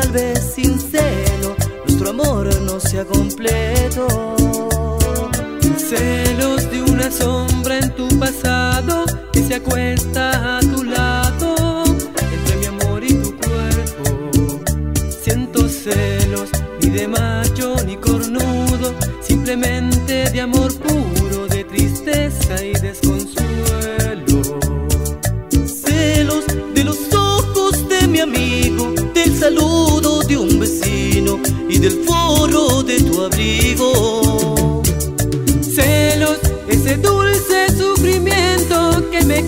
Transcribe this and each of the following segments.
tal vez sin celo nuestro amor no sea completo. Celos de una sombra en tu pasado que se acuesta a tu lado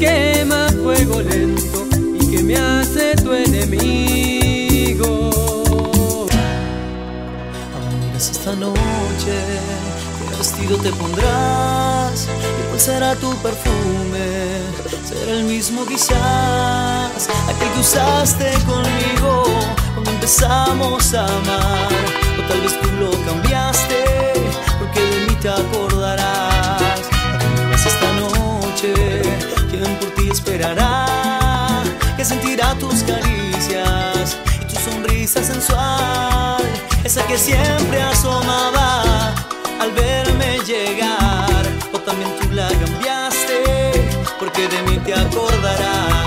quema fuego lento y que me hace tu enemigo. Ah, Amarás esta noche, qué vestido te pondrás y cuál será tu perfume. Será el mismo quizás aquel que usaste conmigo cuando empezamos a amar. O tal vez tú lo cambiaste porque de mí te acordaste. sonrisa sensual, esa que siempre asomaba al verme llegar. O también tú la cambiaste, porque de mí te acordarás.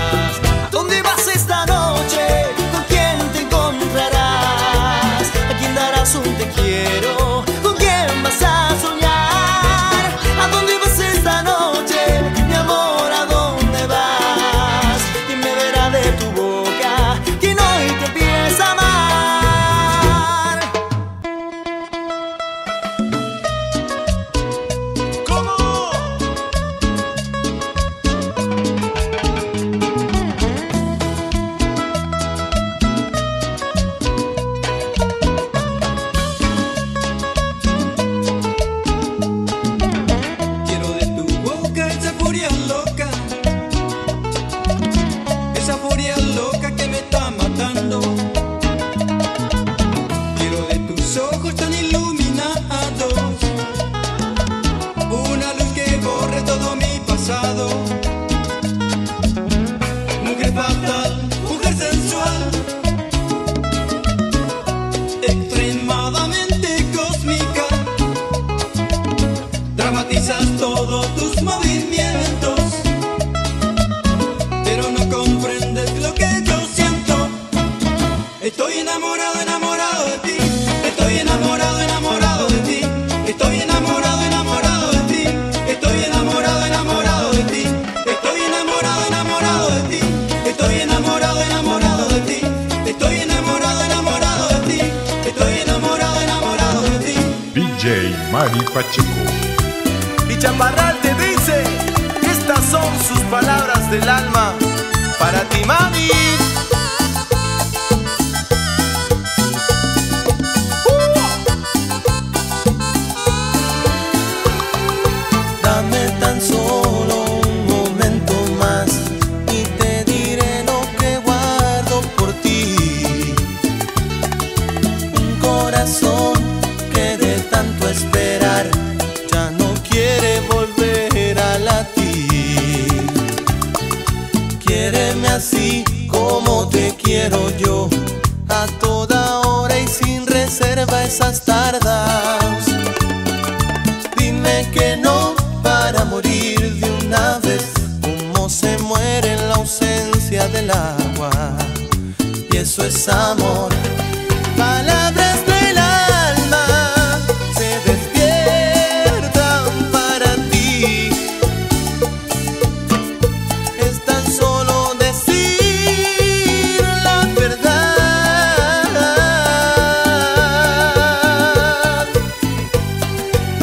Mari Y Chaparral te dice, estas son sus palabras del alma para ti, Mari. lleva esas tardas. Dime que no para morir de una vez, como se muere en la ausencia del agua. Y eso es amor.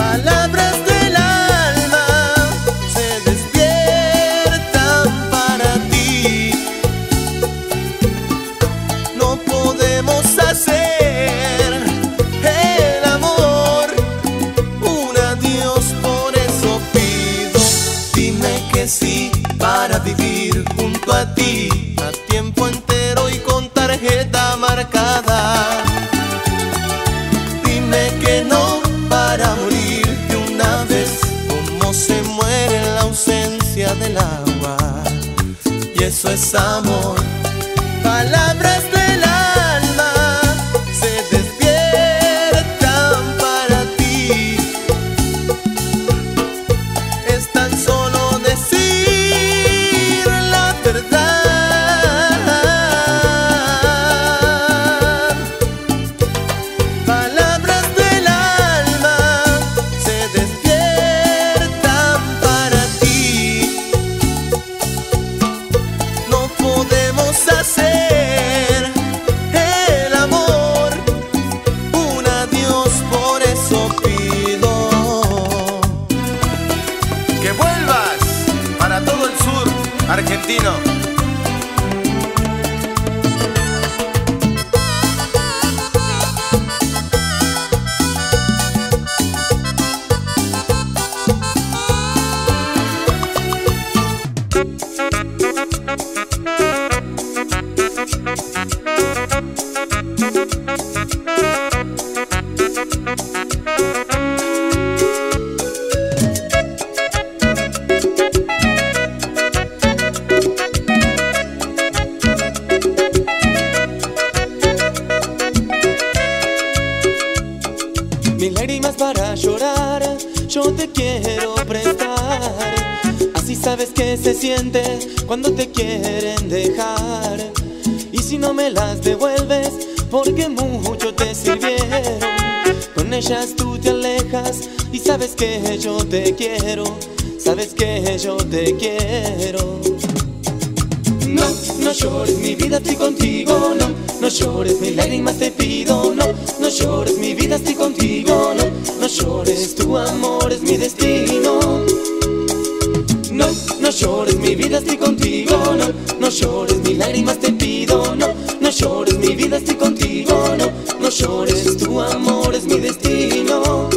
palabras del agua. Y eso es amor. Se siente cuando te quieren dejar. Y si no me las devuelves, porque mucho te sirvieron. Con ellas tú te alejas y sabes que yo te quiero. Sabes que yo te quiero. No, no llores mi vida, estoy contigo, no, no llores mis lágrimas te pido, no, no llores mi vida, estoy contigo, no, no llores tu amor es mi destino. No, llores mi vida, estoy contigo, no, no llores mis lágrimas te pido, no, no llores mi vida, estoy contigo, no, no llores tu amor es mi destino.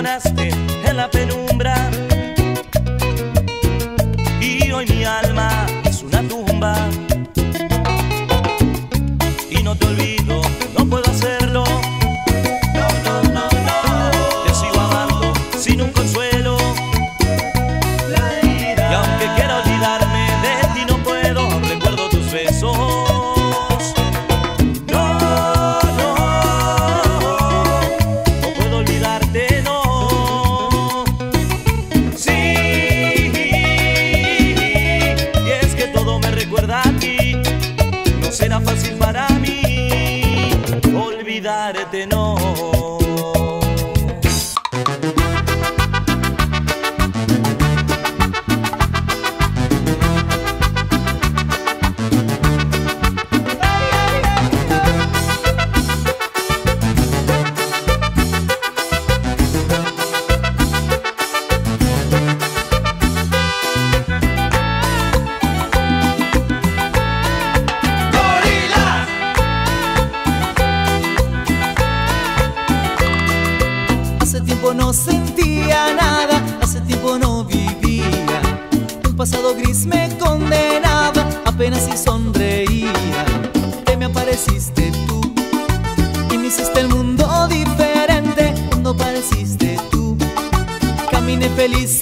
En la penumbra. Gris me condenaba, apenas si sonreía. Que me apareciste tú y me hiciste el mundo diferente. Cuando apareciste tú, caminé feliz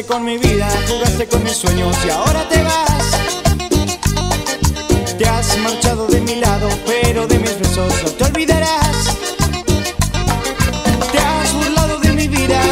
Jugaste con mi vida, jugaste con mis sueños y ahora te vas. Te has marchado de mi lado, pero de mis besos no te olvidarás. Te has burlado de mi vida,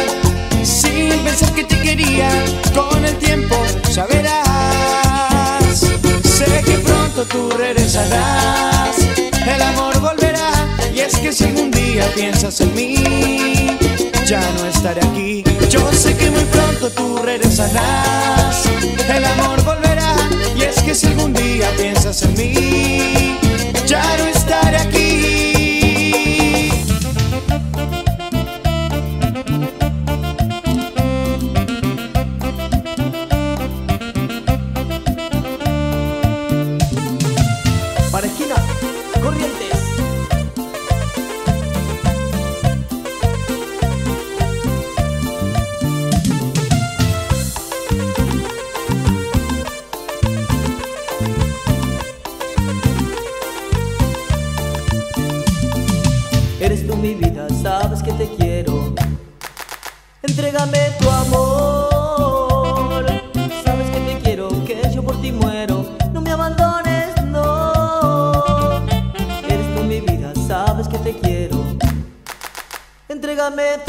sin pensar que te quería. Con el tiempo ya verás. Sé que pronto tú regresarás, el amor volverá. Y es que si algún día piensas en mí, ya no estaré aquí. Yo sé que muy pronto tú regresarás, el amor volverá. Y es que si algún día piensas en mí, ya no estaré aquí. me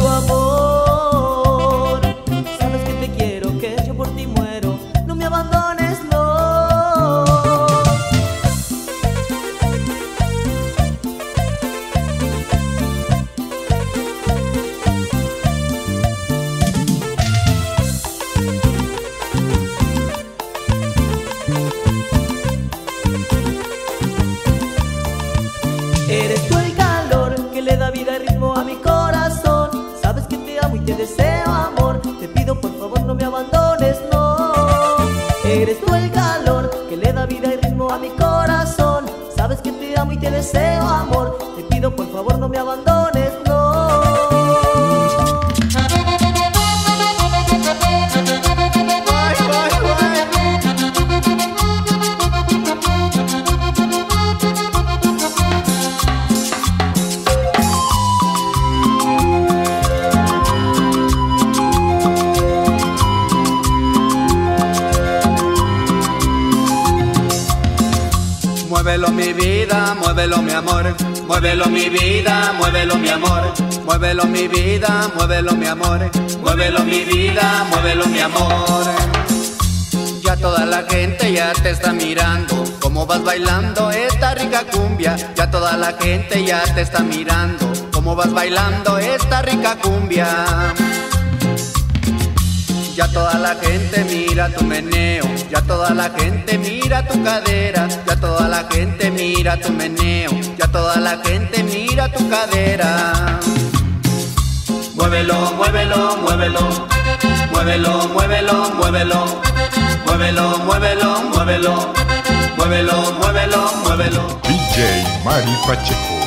deseo amor. Te pido por favor no me abandones, no. Eres tú el calor que le da vida y ritmo a mi corazón. Sabes que te amo y te deseo amor. Te pido por favor no Muévelo mi vida, muévelo mi amor, muévelo mi vida, muévelo mi amor, muévelo mi vida, muévelo mi amor, muévelo mi vida, muévelo mi amor. Ya toda la gente ya te está mirando, cómo vas bailando esta rica cumbia. Ya toda la gente ya te está mirando, cómo vas bailando esta rica cumbia. Ya toda la gente mira tu meneo, ya toda la gente mira tu cadera, ya toda la gente mira tu meneo, ya toda la gente mira tu cadera. Muévelo, muévelo, muévelo, muévelo, muévelo, muévelo, muévelo, muévelo, muévelo, muévelo, muévelo, muévelo. DJ Mari Pacheco.